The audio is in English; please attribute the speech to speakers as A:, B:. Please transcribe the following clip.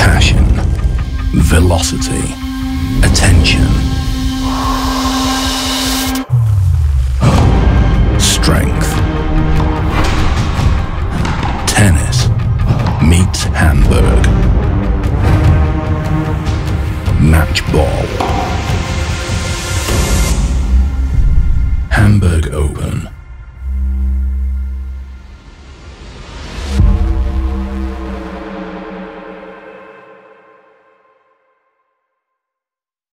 A: passion, velocity, attention, strength. Tennis meets Hamburg. Match ball.